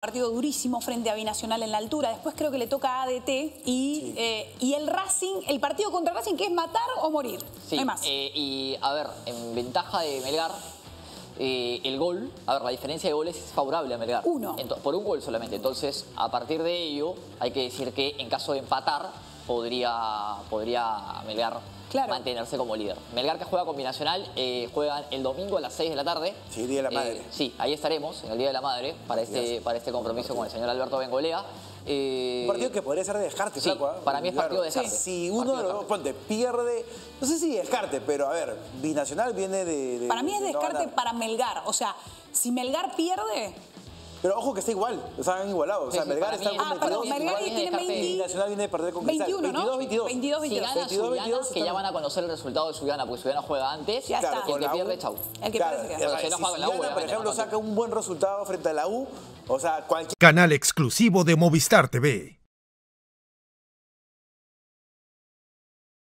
partido durísimo frente a Binacional en la altura. Después creo que le toca a ADT y, eh, y el Racing, el partido contra Racing, que es matar o morir. Sí, no hay más. eh, y a ver, en ventaja de Melgar, eh, el gol, a ver, la diferencia de goles es favorable a Melgar. Uno. Por un gol solamente. Entonces, a partir de ello, hay que decir que en caso de empatar, podría, podría Melgar Claro. mantenerse como líder. Melgar que juega con Binacional, eh, juegan el domingo a las 6 de la tarde. Sí, Día de la Eh, Madre. sí, ahí estaremos, en el Día de la Madre, para este, para este compromiso con el señor Alberto Bengolea. Eh, Un partido que podría ser de descarte, sí, flaco. ¿ah? para mí es partido de descarte. Si uno de los dos, ponte, pierde, no sé si descarte, pero a ver, Binacional viene de... de- para mí es de descarte para Melgar. O sea, si Melgar pierde... Pero ojo que está igual, o sea, han igualado. O sea, Sí, sí, Melgar está con Ah, perdón, 22, Melgar tiene es descarte. 20... Binacional viene de perder con Cristal. 21, ¿no? 22, 22. 22, Si 22. gana 22, Suyana, 22, que ya van a conocer el resultado de Suyana, porque Suyana juega antes. Ya Claro, está. Y el que la pierde, U. chau. El que Claro, pierde se o queda. sea, Si Suyana, por ejemplo, saca un buen resultado frente a la U, o sea, cualquier Canal exclusivo de Movistar TV.